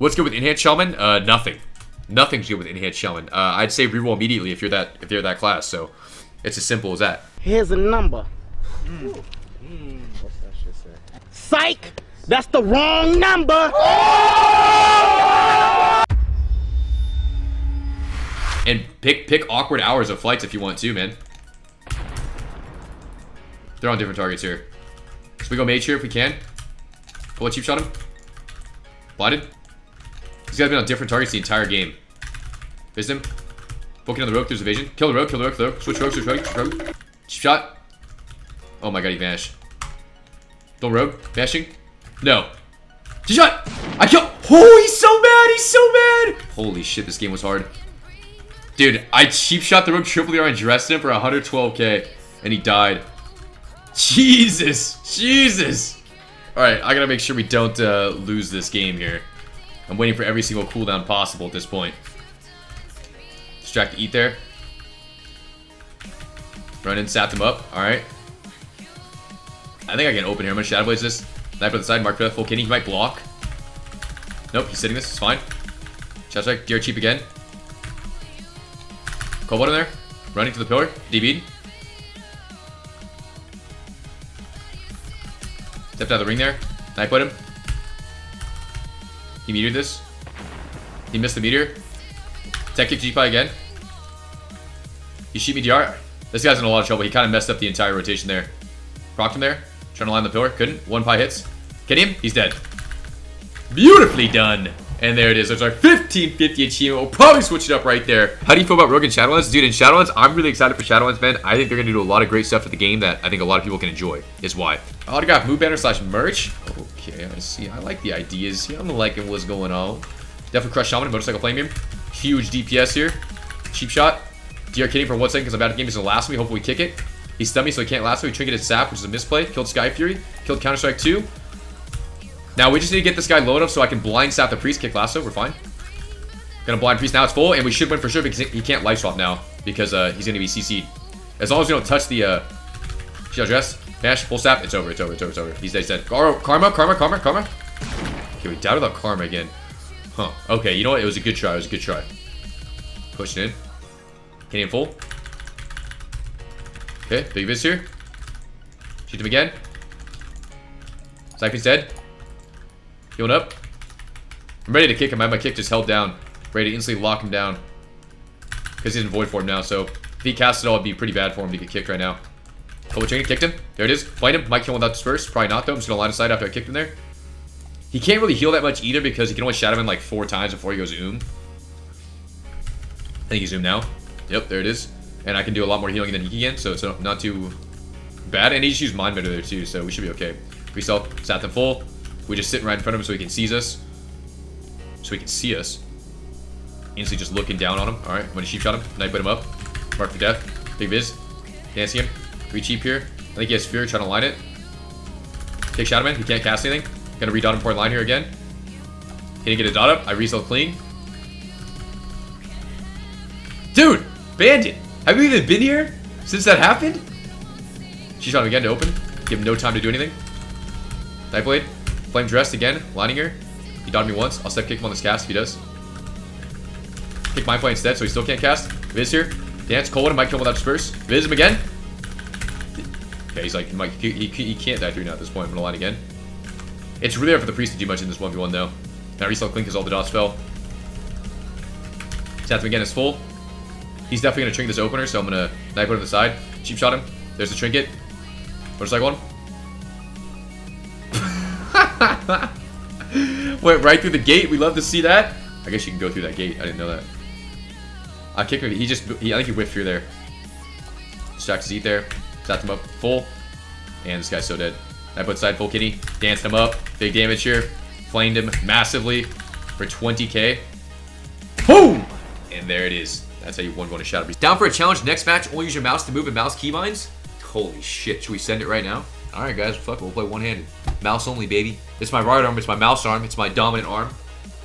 What's good with Enhanced Shaman? Uh, nothing. Nothing's good with Enhanced Shaman. Uh, I'd say reroll immediately if you're that if you're that class. So it's as simple as that. Here's a number. Mm. Mm. What's that shit say? Psych! That's the wrong number! And pick pick awkward hours of flights if you want to, man. They're on different targets here. So we go mage here if we can. Pull a cheap shot him. Blinded. These guys been on different targets the entire game. Visit him. Poking on the rogue, there's evasion. Kill the rogue, kill the rogue, kill the rogue. Switch rogue, switch rogue, switch rogue. Cheap shot. Oh my god, he vanished. Don't rogue. Vanishing. No. Cheap shot! I killed. Oh, he's so mad, he's so mad! Holy shit, this game was hard. Dude, I cheap shot the rogue triple ER and dressed him for 112k, and he died. Jesus! Jesus! Alright, I gotta make sure we don't uh, lose this game here. I'm waiting for every single cooldown possible at this point. Distract eat there. Run in, sap them up. Alright. I think I can open here. I'm gonna Shadow Blades this. Knife on the side, mark for that full kidney. He might block. Nope, he's sitting this. It's fine. Shadow Strike, Deer Cheap again. Cold Water there. Running to the pillar. DB'd. Stepped out of the ring there. Knife put him. He this. He missed the meteor. Tech kick G-Pie again. He shoot me DR. This guy's in a lot of trouble. He kind of messed up the entire rotation there. Procked him there. Trying to line the pillar. Couldn't. One pie hits. Get him. He's dead. Beautifully done. And there it is. There's our 1550 achievement. We'll probably switch it up right there. How do you feel about Rogue and Shadowlands? Dude, in Shadowlands, I'm really excited for Shadowlands, man. I think they're going to do a lot of great stuff to the game that I think a lot of people can enjoy, is why. Oh, Autograph move banner slash merch. Okay, I see. I like the ideas here. I'm liking what's going on. Definitely Crush Shaman, Motorcycle Flame Beam. Huge DPS here. Cheap shot. DR kidding for one second because I'm out of game. He's going to last me. Hopefully we kick it. He stunned me so he can't last me. We trinketed Sap, which is a misplay. Killed Sky Fury. Killed Counter-Strike 2. Now we just need to get this guy low enough so I can blind sap the priest, kick lasso. We're fine. Gonna blind priest now. It's full, and we should win for sure because he can't life swap now because uh, he's gonna be CC'd. As long as we don't touch the uh, shield dress, mash, full sap. It's over. It's over. It's over. It's over. He's dead. Karma, karma, karma, karma. Okay, we doubted about karma again. Huh. Okay, you know what? It was a good try. It was a good try. Push it in. Getting in full. Okay, big Viz here. Shoot him again. Cypher's dead. Healing up. I'm ready to kick him. I have my kick just held down. Ready to instantly lock him down. Because he's in void form now, so if he casts it all, it'd be pretty bad for him to get kicked right now. Couple chain kicked him. There it is. Fight him. Might kill him without disperse. Probably not though. I'm just gonna line of sight after I kicked him there. He can't really heal that much either because he can only shadow him like four times before he goes oom. I think he's oom now. Yep, there it is. And I can do a lot more healing than he can, so it's not too bad. And he just used Mind Bender there too, so we should be okay. We Resell, sat them full. We just sit right in front of him so he can seize us. So he can see us. Instantly just looking down on him. Alright, I'm gonna sheep shot him. Knife put him up. Mark for death. Big Viz. Dancing him. Three cheap here. I think he has Fear trying to line it. Take Shadowman. He can't cast anything. Gonna redot him point line here again. He didn't get a dot up. I resell clean. Dude! Bandit! Have you even been here since that happened? She shot him again to open. Give him no time to do anything. Nightblade. Flame dressed again. Lining here. He dodged me once. I'll step kick him on this cast if he does. Kick my play instead so he still can't cast. Viz here. Dance. Cold might kill him without disperse. Viz him again. Okay, he's like, he, he, he can't die through now at this point. I'm gonna line again. It's really hard for the priest to do much in this 1v1 though. Now resell Clink because all the dots fell. Stats him again is full. He's definitely gonna trinket this opener, so I'm gonna knife put on the side. Cheap shot him. There's the trinket. Motorcycle one. Went right through the gate. We love to see that. I guess you can go through that gate. I didn't know that. I kicked him. He just, he, I think he whiffed through there. Distract his eat there. Zapped him up full. And this guy's so dead. I put side full kitty. Danced him up. Big damage here. Flamed him massively for 20k. Boom! And there it is. That's how you won going to Shadow Beast. Down for a challenge. Next match, only use your mouse to move and mouse keybinds. Holy shit. Should we send it right now? Alright guys, fuck it. We'll play one-handed. Mouse only, baby. It's my right arm. It's my mouse arm. It's my dominant arm.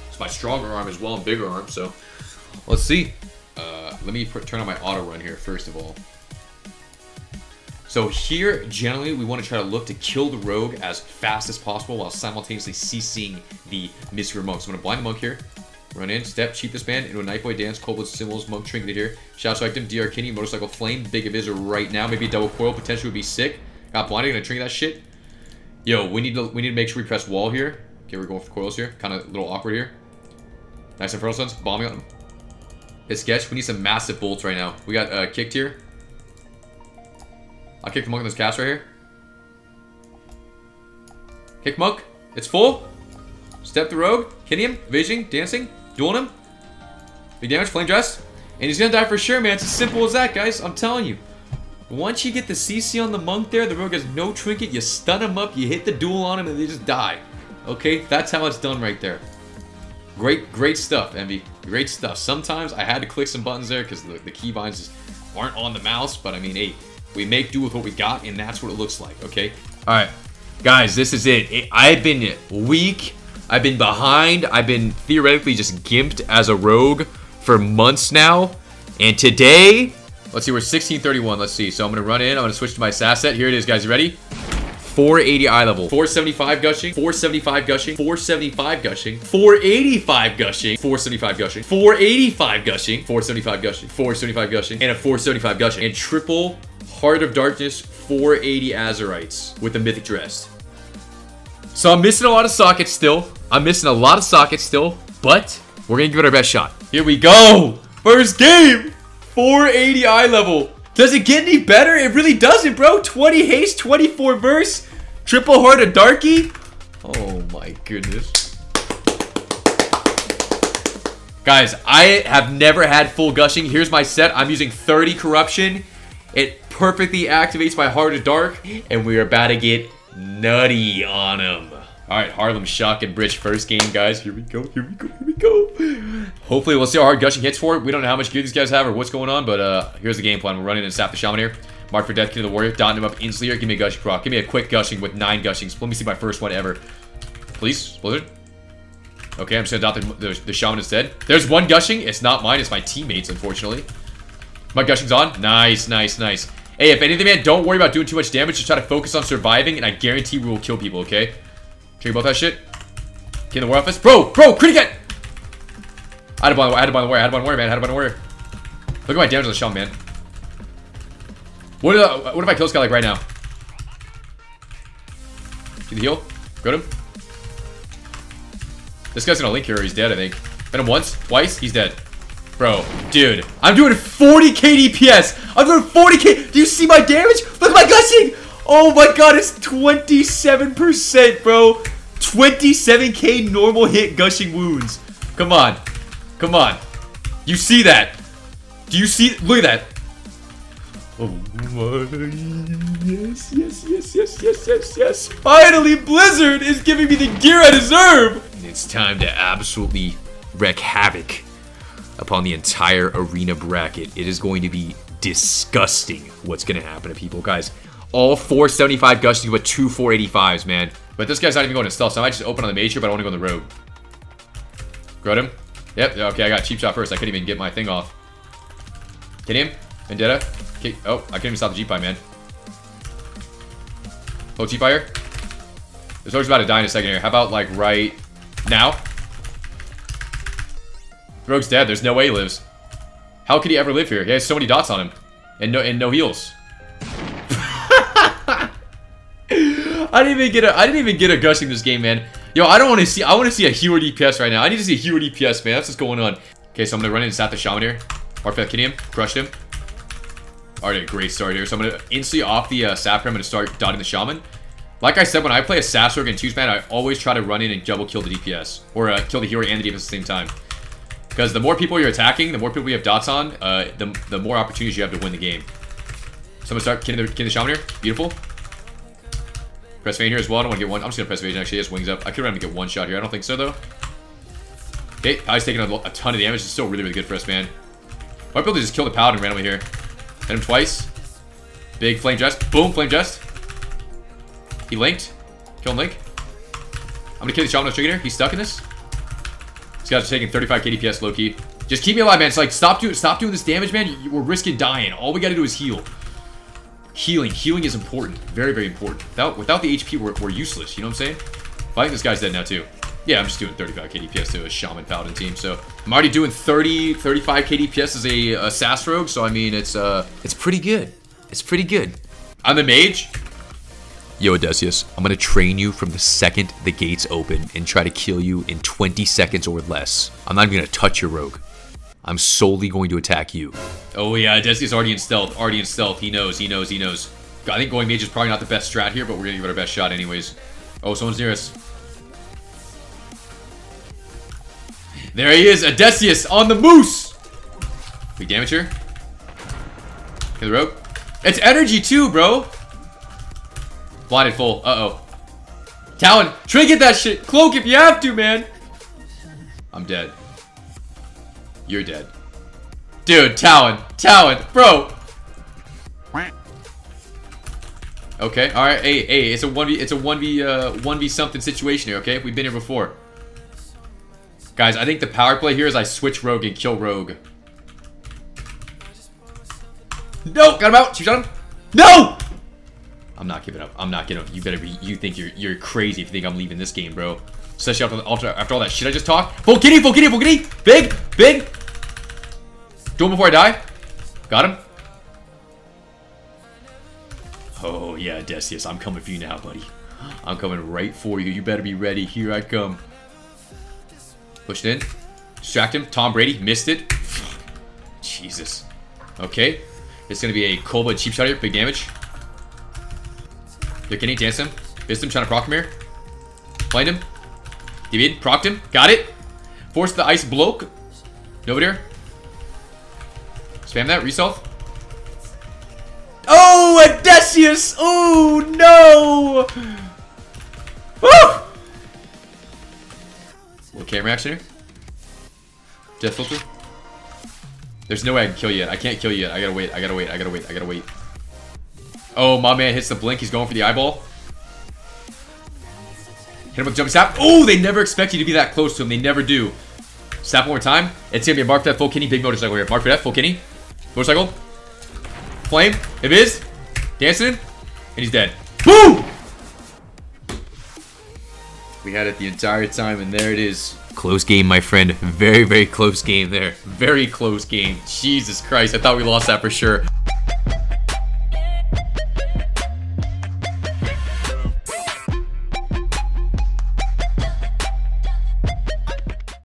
It's my stronger arm as well and bigger arm. So, let's see. Uh, let me put, turn on my auto run here first of all. So here, generally, we want to try to look to kill the rogue as fast as possible while simultaneously CCing the mystical monk. So I'm going to blind the monk here. Run in, step, cheat this band into a Night Boy dance, cold with symbols, monk trinket here. Shout out to him, DR Kinney, motorcycle flame, big of are right now. Maybe double coil potentially would be sick. Got blinded, gonna trinket that shit. Yo, we need to we need to make sure we press wall here. Okay, we're going for coils here. Kind of a little awkward here. Nice Infernal Suns, bombing on him. Hit sketch. We need some massive bolts right now. We got uh, kicked here. I'll kick monk in this cast right here. Kick monk. It's full. Step the rogue. Hitting him. Visioning. Dancing. Dueling him. Big damage. Flame dress. And he's gonna die for sure, man. It's as simple as that, guys. I'm telling you. Once you get the CC on the monk there, the rogue has no trinket. You stun him up. You hit the duel on him, and they just die. Okay? That's how it's done right there. Great, great stuff, Envy. Great stuff. Sometimes I had to click some buttons there because the, the keybinds just aren't on the mouse. But I mean, hey, we make do with what we got, and that's what it looks like, okay? All right, guys, this is it. it I've been weak. I've been behind. I've been theoretically just gimped as a rogue for months now. And today, let's see, we're 1631. Let's see. So I'm going to run in. I'm going to switch to my SAS set. Here it is, guys. You ready? 480 eye level, 475 gushing, 475 gushing, 475 gushing, 485 gushing, 475 gushing, 485 gushing, 475 gushing, 475 gushing, and a 475 gushing, and triple Heart of Darkness 480 Azerites with the Mythic Dress. So I'm missing a lot of sockets still. I'm missing a lot of sockets still, but we're gonna give it our best shot. Here we go! First game! 480 eye level. Does it get any better? It really doesn't, bro. 20 haste, 24 verse, triple heart of darky. Oh my goodness. Guys, I have never had full gushing. Here's my set. I'm using 30 corruption. It perfectly activates my heart of dark, and we are about to get nutty on him. All right, Harlem Shock and Bridge first game, guys. Here we go, here we go, here we go. Hopefully, we'll see how hard Gushing hits for it. We don't know how much gear these guys have or what's going on, but uh, here's the game plan. We're running in Sap the Shaman here. Mark for Death King of the Warrior. Dotting him up instantly. Give me a Gushing proc. Give me a quick Gushing with nine Gushings. Let me see my first one ever. Please, Blizzard. Okay, I'm just gonna dot the, the, the Shaman instead. There's one Gushing. It's not mine. It's my teammates, unfortunately. My Gushing's on. Nice, nice, nice. Hey, if anything, man, don't worry about doing too much damage. Just try to focus on surviving, and I guarantee we will kill people, okay? Care about that shit? Get in the war office. Bro, bro, crit again! I had to buy I had to buy the warrior, I had to buy the warrior, man, I had to buy the warrior. Look at my damage on the shell, man. What if, I, what if I kill this guy, like, right now? See the heal? Got him. This guy's gonna link here he's dead, I think. Hit him once, twice, he's dead. Bro, dude, I'm doing 40k DPS. I'm doing 40k. Do you see my damage? Look at my gushing. Oh my god, it's 27%, bro. 27k normal hit gushing wounds. Come on. Come on. You see that? Do you see? Look at that. Oh my. Yes, yes, yes, yes, yes, yes, yes. Finally, Blizzard is giving me the gear I deserve. It's time to absolutely wreak havoc upon the entire arena bracket. It is going to be disgusting what's going to happen to people. Guys, all 475 gushing but two 485s, man. But this guy's not even going to stealth, so I might just open on the major, but I want to go on the road. Grot him. Yep, okay, I got cheap shot first. I couldn't even get my thing off. Hit him. Vendetta. Okay. Oh, I couldn't even stop the G-Pie, man. Oh, G-Fire. This rogue's about to die in a second here. How about, like, right now? Rogue's dead. There's no way he lives. How could he ever live here? He has so many dots on him. And no and no heals. I didn't even get a I didn't even get a gushing this game, man. Yo, I don't want to see I want to see a hero DPS right now. I need to see a hero DPS, man. That's what's going on. Okay, so I'm gonna run in and sap the shaman here. Arfeth him, crushed him. Already a great start here. So I'm gonna instantly off the uh, sap I'm gonna start dotting the shaman. Like I said, when I play a Sassorg and 2 man, I always try to run in and double kill the DPS. Or uh, kill the hero and the DPS at the same time. Because the more people you're attacking, the more people you have dots on, uh, the, the more opportunities you have to win the game. So I'm gonna start killing the, killing the shaman here. Beautiful. Press Vayne here as well. I don't want to get one. I'm just gonna press Vayne actually. He has wings up. I could run him to get one shot here. I don't think so though. Okay, I's taking a, a, ton of damage. It's still really, really good for us, man. Might be able to just kill the paladin randomly here. Hit him twice. Big flame jest. Boom, flame jest. He linked. Kill him link. I'm gonna kill the shaman trigger here. He's stuck in this. These guys are taking 35 KDPS low key. Just keep me alive, man. It's like, stop doing, stop doing this damage, man. We're risking dying. All we gotta do is heal. Healing. Healing is important. Very, very important. Without, without the HP, we're, we're useless. You know what I'm saying? I think this guy's dead now, too. Yeah, I'm just doing 35 KDPS to a Shaman Paladin team, so... I'm already doing 30, 35 KDPS as a, a SAS Rogue, so I mean, it's, uh... It's pretty good. It's pretty good. I'm the mage. Yo, Odysseus, I'm gonna train you from the second the gates open and try to kill you in 20 seconds or less. I'm not even gonna touch your rogue. I'm solely going to attack you. Oh yeah, Odysseus already in stealth, already in stealth. He knows, he knows, he knows. I think going mage is probably not the best strat here, but we're gonna give it our best shot anyways. Oh, someone's near us. There he is, Odysseus on the moose! We damage her. Kill the rogue. It's energy too, bro! Blinded full. Uh-oh. Talon, trinket that shit! Cloak if you have to, man! I'm dead. You're dead. Dude, Talon. Talon. Bro! Okay, alright, hey, hey, it's a 1v, it's a 1v, uh, 1v something situation here, okay? We've been here before. Guys, I think the power play here is I switch Rogue and kill Rogue. No! Got him out! She shot him! No! I'm not giving up. I'm not giving up. You better be, you think you're you're crazy if you think I'm leaving this game, bro. Especially after, after, after all that shit I just talked. Kitty, full kitty! Big, big! Do him before I die. Got him. Oh, yeah, Decius, I'm coming for you now, buddy. I'm coming right for you. You better be ready. Here I come. Pushed in. Distract him. Tom Brady. Missed it. Jesus. Okay. It's going to be a Kolba cheap shot here. Big damage. They're getting dance him. Missed him. Trying to proc him here. Blind him. DB'd. Procced him. Got it. Force the ice bloke. Nobody here. Spam that. Resolve. Oh, Odysseus! Oh, no! Woo! Little camera action here. Death filter. There's no way I can kill you yet. I can't kill you yet. I gotta wait. I gotta wait. I gotta wait. I gotta wait. Oh, my man hits the blink. He's going for the eyeball. Hit him with jumping snap. Oh, they never expect you to be that close to him. They never do. Snap one more time. It's gonna be a mark for that full kidney, big motorcycle here. Mark for that, full kidney. Motorcycle. Flame. It is. Dancing. And he's dead. Boom! We had it the entire time, and there it is. Close game, my friend. Very, very close game there. Very close game. Jesus Christ, I thought we lost that for sure.